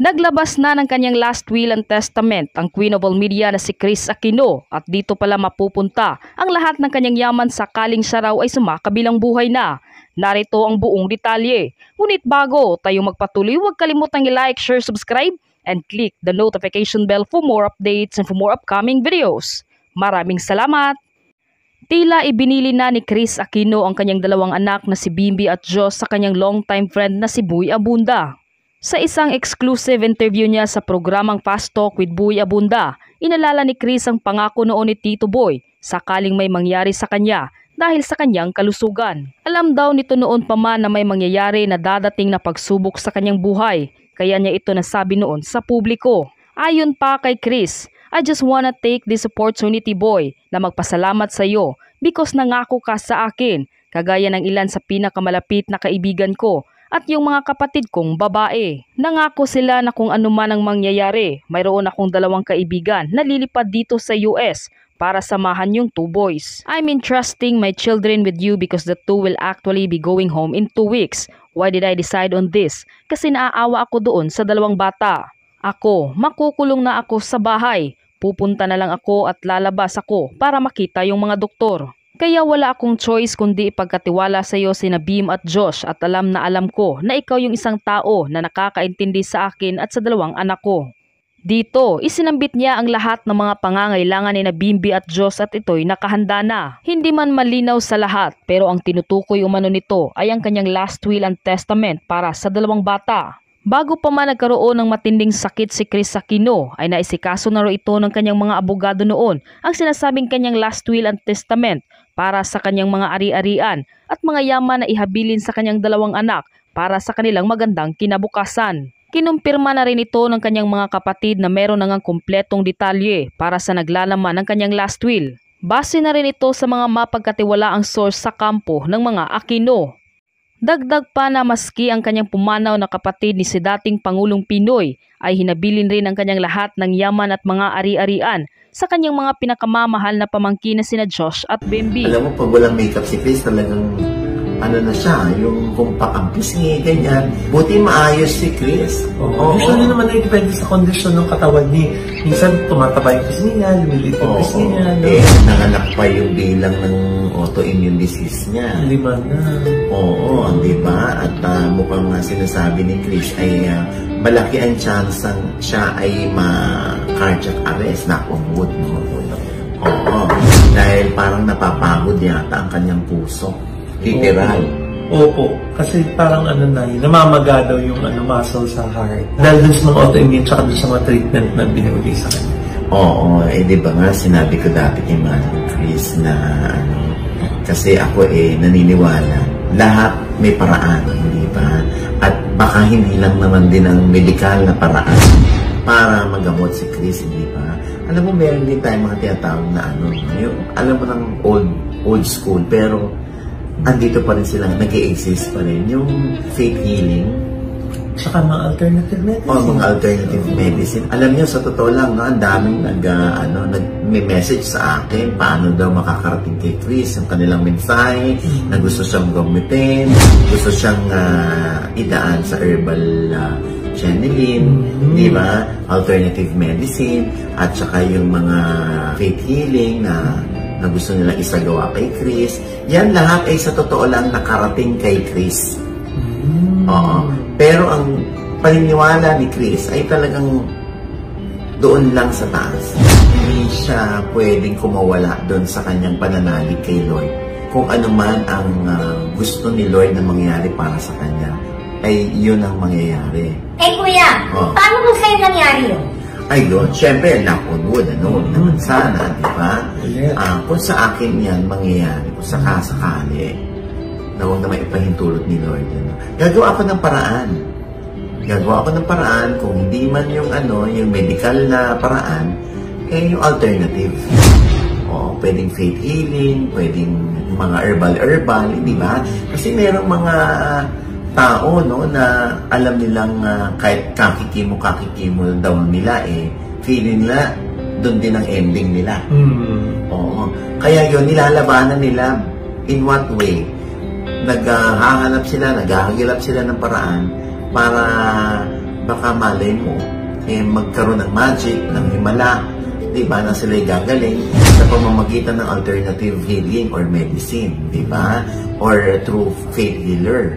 Naglabas na ng kanyang last will and testament ang Queen of all Media na si Chris Aquino at dito pala mapupunta ang lahat ng kanyang yaman sakaling siya raw ay sumakabilang buhay na. Narito ang buong detalye. Ngunit bago tayo magpatuloy, huwag kalimutang i-like, share, subscribe, and click the notification bell for more updates and for more upcoming videos. Maraming salamat! Tila ibinili na ni Chris Aquino ang kanyang dalawang anak na si Bimbi at Joss sa kanyang longtime friend na si Buy Abunda. Sa isang exclusive interview niya sa programang Fast Talk with Buy Abunda, inalala ni Chris ang pangako noon ni Tito Boy sakaling may mangyari sa kanya dahil sa kanyang kalusugan. Alam daw nito noon pa man na may mangyayari na dadating na pagsubok sa kanyang buhay, kaya niya ito nasabi noon sa publiko. Ayon pa kay Chris, I just wanna take this opportunity boy na magpasalamat sa iyo because nangako ka sa akin, kagaya ng ilan sa pinakamalapit na kaibigan ko at yung mga kapatid kong babae. Nangako sila na kung ano man ang mangyayari, mayroon akong dalawang kaibigan na lilipad dito sa US para samahan yung two boys. I'm entrusting my children with you because the two will actually be going home in two weeks. Why did I decide on this? Kasi naaawa ako doon sa dalawang bata. Ako, makukulong na ako sa bahay. Pupunta na lang ako at lalabas ako para makita yung mga doktor. Kaya wala akong choice kundi ipagkatiwala sa iyo sina Beam at Josh at alam na alam ko na ikaw yung isang tao na nakakaintindi sa akin at sa dalawang anak ko. Dito, isinambit niya ang lahat ng mga pangangailangan ni na Bimbi at Josh at ito'y nakahanda na. Hindi man malinaw sa lahat pero ang tinutukoy umano nito ay ang kanyang last will and testament para sa dalawang bata. Bago pa man nagkaroon ng matinding sakit si Chris Aquino ay naisikaso na ro ito ng kanyang mga abogado noon ang sinasabing kanyang last will and testament para sa kanyang mga ari-arian at mga yaman na ihabilin sa kanyang dalawang anak para sa kanilang magandang kinabukasan. Kinumpirma na rin ito ng kanyang mga kapatid na meron nang kumpletong detalye para sa naglalaman ng kanyang last will. Base na rin ito sa mga mapagkatiwalaang source sa kampo ng mga Aquino. Dagdag pa na maski ang kanyang pumanaw na kapatid ni si dating Pangulong Pinoy ay hinabilin rin ang kanyang lahat ng yaman at mga ari-arian sa kanyang mga pinakamamahal na pamangkin na sina Josh at Bimbi. Alam mo, pag walang makeup si Chris, talagang ano na siya, yung kumpak ang pisngi, ganyan. Buti maayos si Chris. Oo. Usually naman ay depende sa kondisyon ng katawan ni. Minsan tumataba yung pisngi niya, lumiliit yung Oo. pisngi niya. No? Eh, nanganak pa yung bilang ng autoimmune disease niya. Lima na. Oo, di ba? At ah, mukhang nga sinasabi ni Chris ay ah, malaki ang chance ang siya ay ma-cardiac arrest na umud. No? Oo. Dahil parang napapagod yata ang kanyang puso. Literal. Opo. Kasi parang ano na yun, namamaga daw yung ano, muscle sa heart. Dahil dun sa mga autoimmune tsaka dun sa mga treatment na binibigay sa kanya. Oo, eh di ba nga sinabi ko dati kay Manong Chris na ano, kasi ako eh naniniwala, lahat may paraan, di ba? At baka hindi lang naman din ang medikal na paraan para magamot si Chris, di ba? Alam mo, meron din tayong mga tinatawag na ano, yung, alam mo ng old, old school, pero andito pa rin sila, nag exist pa rin. Yung faith healing, Tsaka mga alternative medicine. o mga alternative medicine. Alam niyo, sa totoo lang, no, ang daming nag, ah, ano, nag, may message sa akin paano daw makakarating kay Chris yung kanilang mensahe na gusto siyang gamitin, gusto siyang ah, idaan sa herbal uh, channeling, di ba? Alternative medicine, at saka yung mga faith healing na na gusto nila isagawa kay Chris. Yan lahat ay sa totoo lang nakarating kay Chris. Oo. Pero ang paniniwala ni Chris ay talagang doon lang sa taas. Hindi siya pwedeng kumawala doon sa kanyang pananalig kay Lord. Kung ano man ang ah, gusto ni Lord na mangyari para sa kanya, ay yun ang mangyayari. Eh kuya, Oh. paano kung sa'yo nangyari yun? Ay Lord, syempre, knock on wood, ano, naman sana, di ba? Ah, kung sa akin yan mangyayari, kung sakasakali, na huwag naman ipahintulot ni Lord. Ano. Gagawa ako ng paraan. Gagawa ako ng paraan, kung hindi man yung ano, yung medical na paraan, eh yung alternative. O, pwedeng faith healing, pwedeng mga herbal-herbal, di ba? Kasi merong mga tao no na alam nilang ah, kahit kakikimo kakikimo daw nila eh feeling nila doon din ang ending nila. Hmm. Oo. Kaya yun, nilalabanan nila in what way? Naghahanap sila, naghahagilap sila ng paraan para baka malay mo, eh, magkaroon ng magic, ng himala, di ba, na sila'y gagaling sa pamamagitan ng alternative healing or medicine, di ba? Or through faith healer.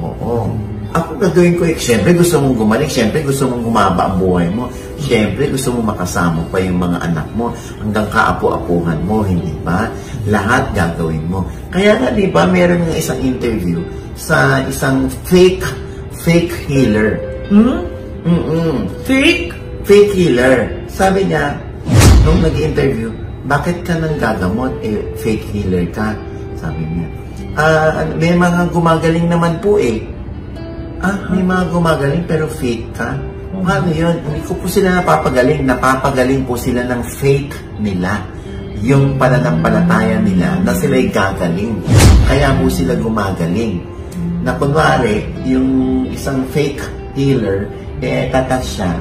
Oo. Ako gagawin ko eh, siyempre gusto mong gumaling, siyempre gusto mong humaba ang buhay mo, siyempre gusto mong makasama pa yung mga anak mo hanggang kaapu-apuhan mo, hindi ba? Lahat gagawin mo. Kaya nga, di ba, meron ng isang interview sa isang fake, fake healer. Hmm? Mm-mm. Fake? Fake healer. Sabi niya, nung nag-interview, bakit ka nang gagamot? Eh, fake healer ka. Sabi niya. Ah, may mga gumagaling naman po eh. Ah, may mga gumagaling pero fake ka? Paano yun? Hindi ko po sila napapagaling. Napapagaling po sila ng fake nila. Yung pananampalataya nila na sila'y gagaling. Kaya po sila gumagaling. Na kunwari, yung isang fake healer, eh, tatas siya.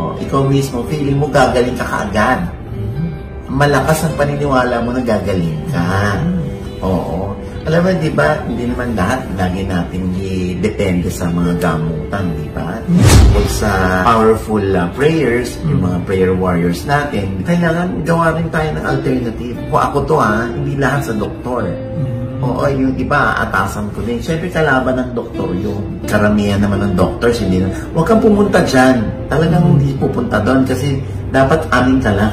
O, ikaw mismo, feeling mo gagaling ka kaagad. Malakas ang paniniwala mo na gagaling ka. Oo. Alam mo, di ba, hindi naman lahat lagi natin depende sa mga gamutan, di ba? O sa powerful uh, prayers, yung mga prayer warriors natin, kailangan gawa rin tayo ng alternative. Kung ako to ha, hindi lahat sa doktor. Oo, yung iba, atasan ko din. Siyempre, kalaban ng doktor yung karamihan naman ng doctors. Hindi na, huwag kang pumunta dyan. Talagang hindi pupunta doon kasi dapat amin ka lang.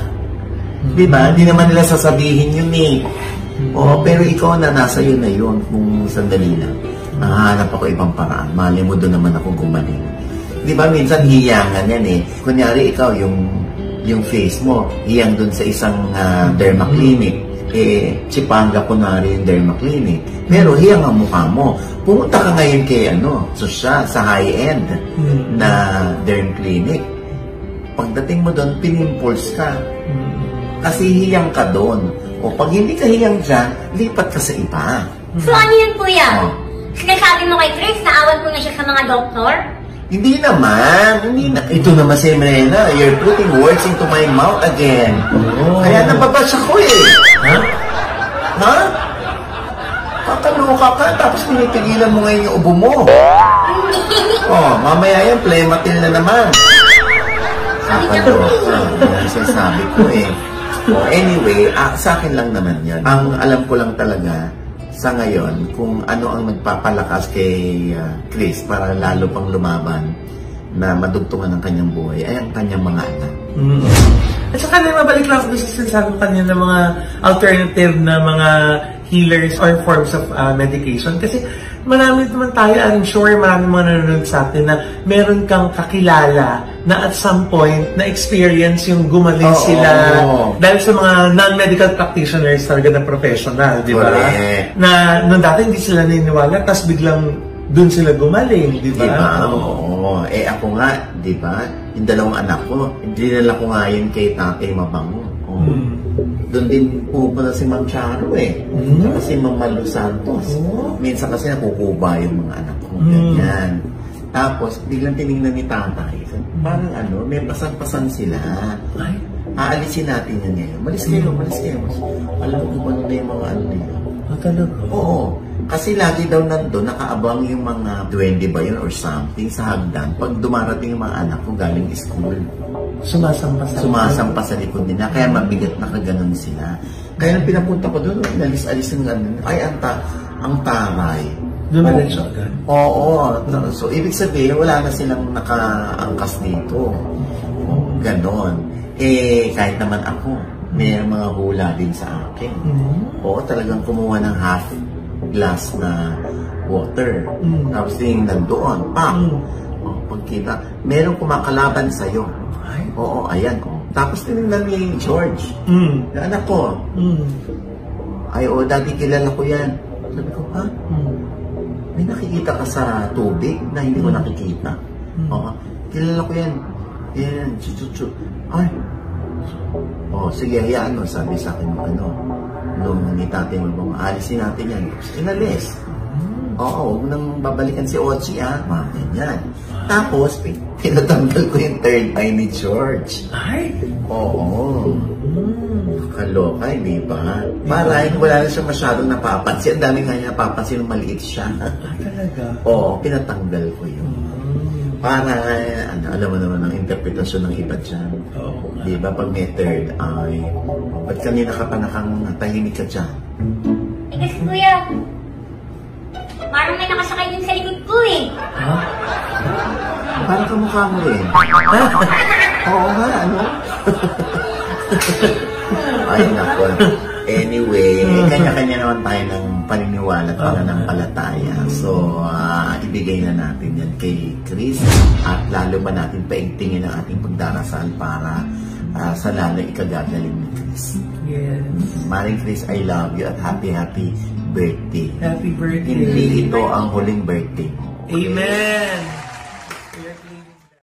Di ba? Hindi naman nila sasabihin yun eh. Oo, pero ikaw na nasa yun na yun kung sandali lang. Nahanap ako ibang paraan. Mali mo doon naman ako gumaling. Di ba minsan hiyangan yan eh. Kunyari ikaw yung yung face mo, hiyang doon sa isang ah, derma clinic. Eh, Chipanga kunwari yung derma clinic. Pero hiyang ang mukha mo. Pumunta ka ngayon kay ano, so siya, sa high-end Hmm. na derm clinic. Pagdating mo doon, pinimpulse ka. Kasi hiyang ka doon. O pag hindi ka hiyang dyan, lipat ka sa iba. So ano yun, kuya? Oh. Sinasabi mo kay Chris, naawat mo na siya sa mga doktor? Hindi naman. Hindi na. Ito naman si Mrena. You're putting words into my mouth again. Oh. Kaya nababash ako eh. Ha? Ha? Kakaloka ka, tapos pinipigilan mo ngayon yung ubo mo. Oh, mamaya yan, plematil na naman. Kakaloka. Yan ang sinasabi ko eh. Anyway, ah, sa akin lang naman yan. Ang alam ko lang talaga, sa ngayon, kung ano ang nagpapalakas kay ah, Chris para lalo pang lumaban na madugtungan ng kanyang buhay ay ang kanyang mga anak. Mm. At saka na mabalik lang ako sa sinasabi ko kanina ng mga alternative na mga healers or forms of uh, medication. Kasi marami naman tayo, I'm sure marami mga nanonood sa atin na meron kang kakilala na at some point na experience yung gumaling Oo. sila dahil sa mga non-medical practitioners talaga na professional, di ba? Na nung dati hindi sila naniniwala, tapos biglang dun sila gumaling, di ba? Di ba? Oo. Eh ako nga, di ba? Yung dalawang anak ko, dinala ko nga yun kay tatay mabango. Oo. Doon din pupunta si Ma'am Charo eh. Mm. Saka si Ma'am Malu Santos. Oh. Minsan kasi nakukuba yung mga anak ko. Mm. Ganyan. Tapos, biglang tinignan ni tatay. Parang ano, may pasan-pasan sila. Ay, Aalisin natin yan ngayon. Malis kayo, malis kayo. Alam ko kung ano na yung mga ano nila. ah, talaga. Oo. Kasi lagi daw nandun, nakaabang yung mga duwende ba yun or something sa hagdan. Pag dumarating yung mga anak ko galing school, Sumasampa sa sumasampa sa likod nila. Kaya mabigat na kaganon sila. Kaya nung pinapunta ko doon, inalis-alis yung ano, ay ang, ta ang taray. Dumiretso agad. Oo. No, So, ibig sabihin, wala na silang nakaangkas dito. Oo, ganon. Eh, kahit naman ako, may mga hula din sa akin. Mm. Oo, talagang kumuha ng half glass na water. Mm. Tapos yung nandoon, pam! Mm. Oh, pagkita, merong kumakalaban sa'yo. Ay. Oo, ayan. Oh. Tapos tinignan ni George. Mm. Na anak ko, Mm. ay, oh, dati kilala ko yan. Sabi ko, ha? Mm. May nakikita ka sa tubig na hindi ko nakikita. Mm. Oo. Kilala ko yan. Yan, chuchuchu. Ay. Oh, sige, hayaan mo. Sabi sa akin, ano, nung ni tatay mo, bang, alisin natin yan. Inalis. Oo, huwag nang babalikan si Ochi, ah. Mga ganyan. Tapos, pinatanggal ko yung third eye ni George. Ay. Oo. Mm. Kaloka, di ba? Para wala na siya masyadong napapansin. Ang dami nga niya napapansin maliit siya. Ah, talaga. Oo, pinatanggal ko yun. Para, ano, alam mo naman ang interpretasyon ng iba dyan. Oo. Di ba pag may third eye, ba't kanina ka pa nakatahimik ka dyan? Eh kasi kuya, parang may nakasakay dun sa likod ko eh. Ha? Parang kamukha mo rin. Oo nga, ano? Ay, nako. Anyway, kanya-kanya naman tayo ng paniniwala at pananampalataya. So, ah, ibigay na natin yan kay Chris at lalo pa natin paigtingin ang ating pagdarasal para ah, sa lalo ikagagaling ni Chris. Yes. Maring Chris, I love you at happy, happy birthday. Happy birthday. Hindi ito ang huling birthday mo. okay? Amen.